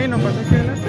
camino, pues aquí, ¿no?